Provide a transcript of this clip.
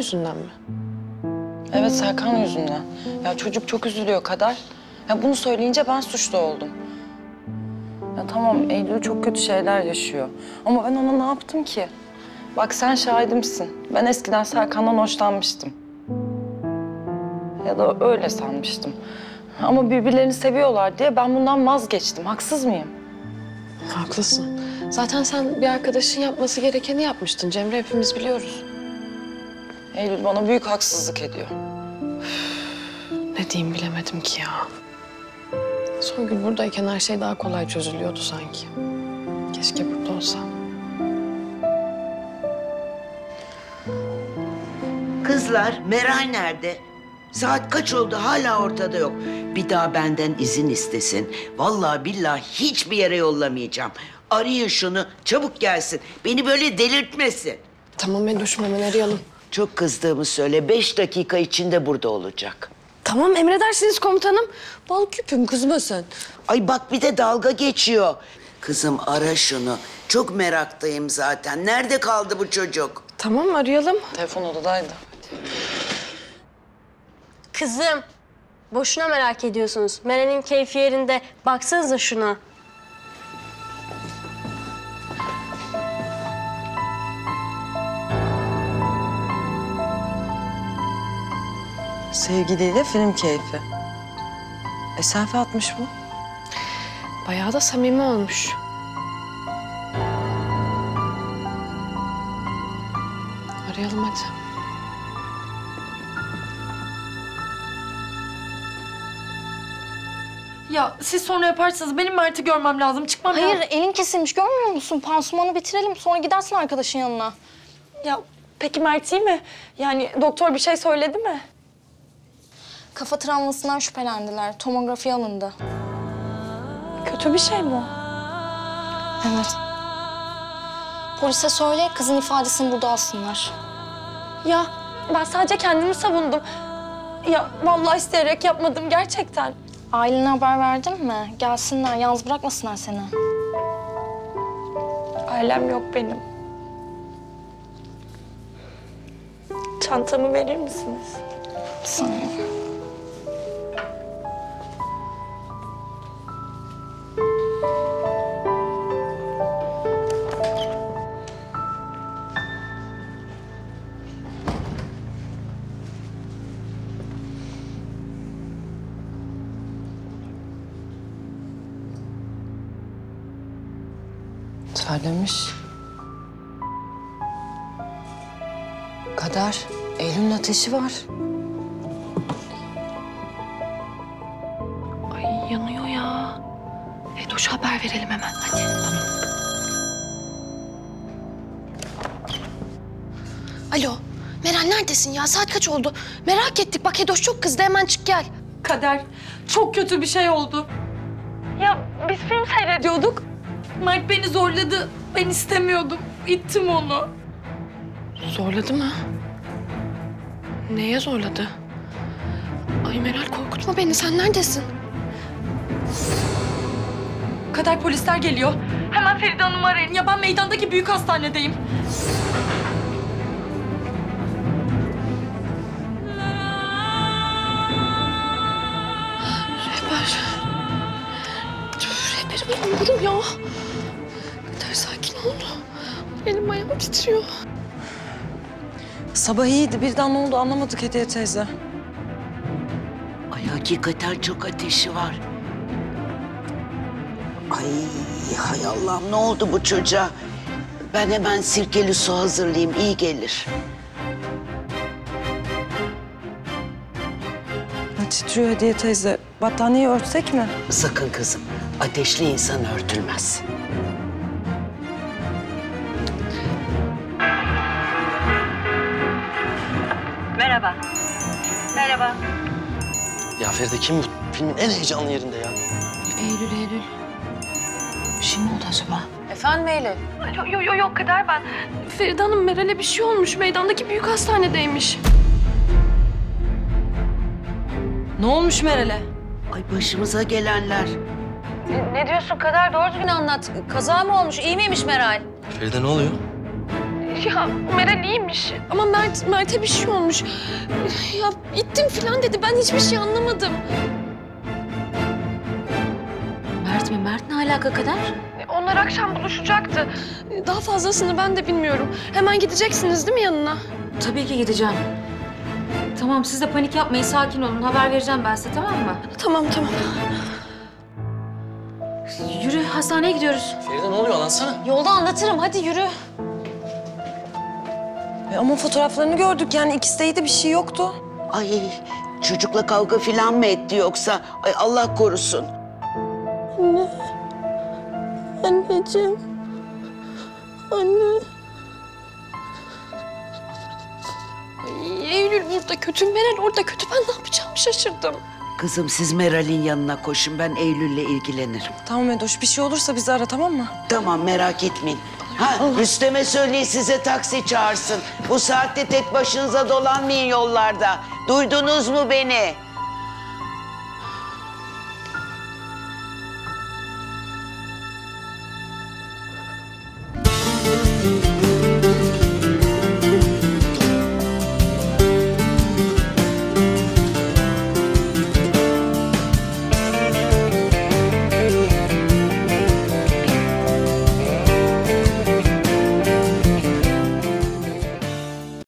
yüzünden mi? Evet Serkan yüzünden. Ya çocuk çok üzülüyor kadar. Ya bunu söyleyince ben suçlu oldum. Ya tamam Eylül çok kötü şeyler yaşıyor. Ama ben ona ne yaptım ki? Bak sen şahidimsin. Ben eskiden Serkan'dan hoşlanmıştım. Ya da öyle sanmıştım. Ama birbirlerini seviyorlar diye ben bundan vazgeçtim. Haksız mıyım? Haklısın. Zaten sen bir arkadaşın yapması gerekeni yapmıştın Cemre. Hepimiz biliyoruz. Eylül bana büyük haksızlık ediyor. Ne diyeyim bilemedim ki ya. Songül buradayken her şey daha kolay çözülüyordu sanki. Keşke burada olsa. Kızlar Meral nerede? Saat kaç oldu hala ortada yok. Bir daha benden izin istesin. Vallahi billahi hiçbir yere yollamayacağım. Arayın şunu çabuk gelsin. Beni böyle delirtmesin. Tamam Edoş'um hemen arayalım. Çok kızdığımı söyle. Beş dakika içinde burada olacak. Tamam emredersiniz komutanım. Bal küpüm kızma sen. Ay bak bir de dalga geçiyor. Kızım ara şunu. Çok meraktayım zaten. Nerede kaldı bu çocuk? Tamam arayalım. Telefon odadaydı. Kızım, boşuna merak ediyorsunuz. Meral'in keyfi yerinde. Baksanıza şuna. Sevgiliyle film keyfi. E selfie atmış bu. Bayağı da samimi olmuş. Arayalım hadi. Ya siz sonra yaparsınız. Benim Mert'i görmem lazım. Çıkmam Hayır lazım. elin kesilmiş görmüyor musun? Pansumanı bitirelim sonra gidersin arkadaşın yanına. Ya peki Mert iyi mi? Yani doktor bir şey söyledi mi? Kafa travmasından şüphelendiler. Tomografi alındı. Kötü bir şey mi o? Evet. Polise söyle kızın ifadesini burada alsınlar. Ya ben sadece kendimi savundum. Ya vallahi isteyerek yapmadım gerçekten. Ailene haber verdin mi? Gelsinler, yalnız bırakmasınlar seni. Ailem yok benim. Çantamı verir misiniz? Bir saniye. Söylemiş. Kader, Eylül'ün ateşi var. Ay yanıyor ya. Edoş'a haber verelim hemen hadi. Alo. Meral neredesin ya? Saat kaç oldu? Merak ettik. Bak Edoş çok kızdı. Hemen çık gel. Kader, çok kötü bir şey oldu. Ya biz film seyrediyorduk. Mert beni zorladı. Ben istemiyordum. İttim onu. Zorladı mı? Neye zorladı? Ay Meral korkutma beni. Sen neredesin? Kader polisler geliyor. Hemen Feride Hanım'ı arayın. Ya ben meydandaki büyük hastanedeyim. Rehber. Rehberi bulurum ya. Benim ayağım titriyor. Sabah iyiydi. Birden ne oldu anlamadık Hediye teyze. Ay hakikaten çok ateşi var. Ay hay Allah'ım ne oldu bu çocuğa? Ben hemen sirkeli su hazırlayayım iyi gelir. Ya titriyor Hediye teyze. Battaniyeyi örtsek mi? Sakın kızım ateşli insan örtülmez. Merhaba. Merhaba. Ya Feride kim bu? Filmin en heyecanlı yerinde ya. Eylül, Eylül. Bir şey mi oldu acaba? Efendim Eylül? Yok yok yok yo, Kader ben. Feride Hanım Meral'e bir şey olmuş. Meydandaki büyük hastanedeymiş. Ne olmuş Meral'e? Ay başımıza gelenler. Ne diyorsun Kader? Doğru düzgün anlat. Kaza mı olmuş? İyi miymiş Meral? Feride ne oluyor? Ya Meral iyiymiş. Ama Mert, Mert'e bir şey olmuş. Ya ittim falan dedi. Ben hiçbir şey anlamadım. Mert mi? Mert ne alaka kadar? Onlar akşam buluşacaktı. Daha fazlasını ben de bilmiyorum. Hemen gideceksiniz değil mi yanına? Tabii ki gideceğim. Tamam siz de panik yapmayın, sakin olun. Haber vereceğim ben size tamam mı? Tamam tamam. Yürü, hastaneye gidiyoruz. Feride ne oluyor anlatsana. Yolda anlatırım, hadi yürü. E ama fotoğraflarını gördük yani ikisi de iyiydi bir şey yoktu. Ay çocukla kavga filan mı etti yoksa? Ay Allah korusun. Anneciğim. Anne. Ay, Eylül burada kötü, Meral orada kötü. Ben ne yapacağımı şaşırdım. Kızım siz Meral'in yanına koşun ben Eylül'le ilgilenirim. Tamam Edoş bir şey olursa bizi ara tamam mı? Tamam merak etmeyin. Ha Rüstem'e söyleyin size taksi çağırsın. Bu saatte tek başınıza dolanmayın yollarda. Duydunuz mu beni?